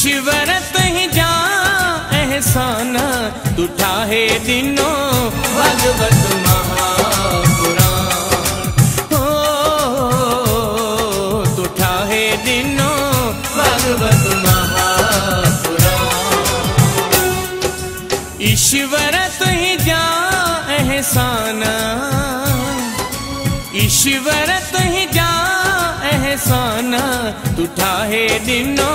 ईश्वर तुही जा एहसान तू ठाहे दिनो। भगवत महापुराण। हो तू ठाहे दिनो, भगवत महापुराण। ईश्वर तुही जा एहसान। ईश्वर तुही जा एहसान तू ठाहे दिनो।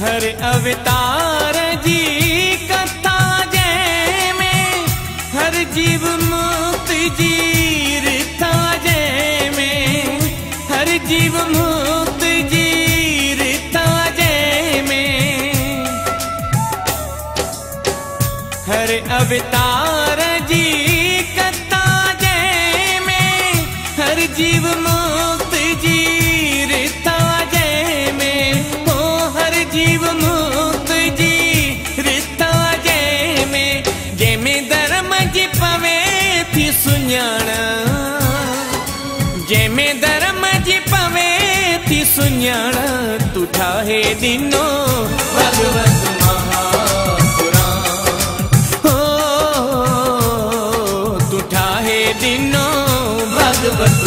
हर अवतार जी कथा जय में हर जीव मुक्त जी रिथा जय में हर जीव मुक्त जी रिथा जय में हर अवतार जी कथा जय में हर जीव मुक्त जीव मुक्त जी रिथा जय में जय धर्म जी पवे थी सुञाण, तू ठाहे दिनो भगवत हो तू ठाहे दिनो भगवत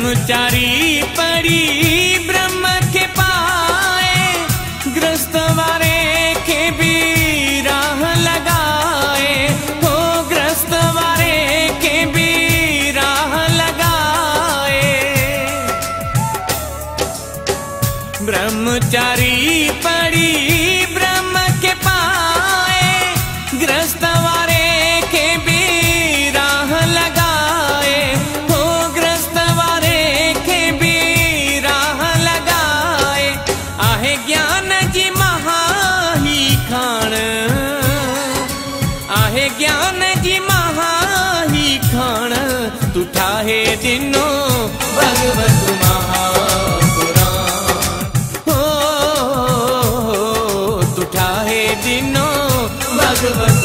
ब्रह्मचारी पड़ी ब्रह्म के पाए, ग्रस्त वारे के भी राह लगाए। हो ग्रस्त वारे के भी राह लगाए। ब्रह्मचारी पड़ी ज्ञान जी महाही खान तू ठाहे दिनो भगवत महापुराण। हो तू ठाहे दिनो भगवत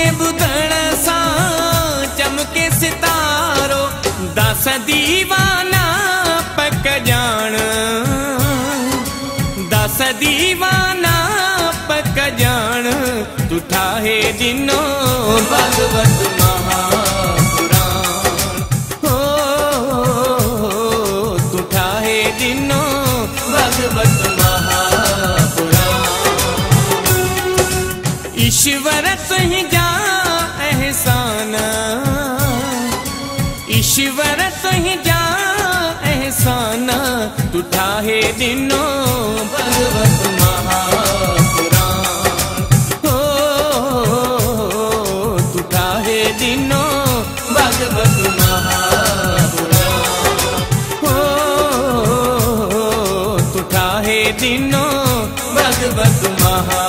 जे सां चमके सितारो, दस दीवाना पक ॼाण दस दीवाना पक ॼाण तू ठाहे ॾिनो भगवत महापुराण। हो तू भगवत ईश्वर तुंहिंजा शिवर तुही जा एहसाना तू है दिनों भगवत महापुराण। हो तू भगवत महापुराण। हो तू ठाहे दिनो भगवत महा